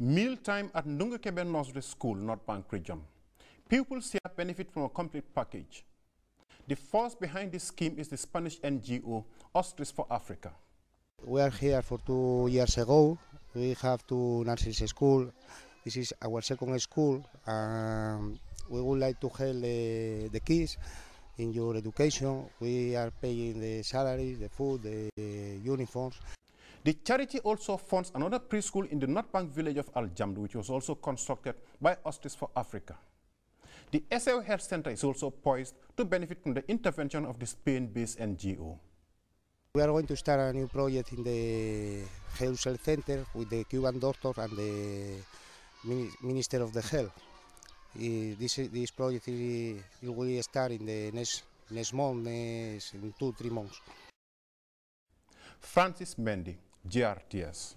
Mealtime at Ndungu Kebbeh Nursery School, North Bank Region. Pupils here benefit from a complete package. The force behind this scheme is the Spanish NGO, Asturies for Africa. We are here for two years ago. We have two nursery school. This is our second school. Um, we would like to help the, the kids in your education. We are paying the salaries, the food, the uniforms. The charity also funds another preschool in the North Bank village of Al Jamd, which was also constructed by Asturies for Africa. The SAO Health Center is also poised to benefit from the intervention of the Spain-based NGO. We are going to start a new project in the Health Center with the Cuban doctor and the Minister of the Health. This, this project will start in the next, next month, next, in two, three months. Francis Mendy, GRTS.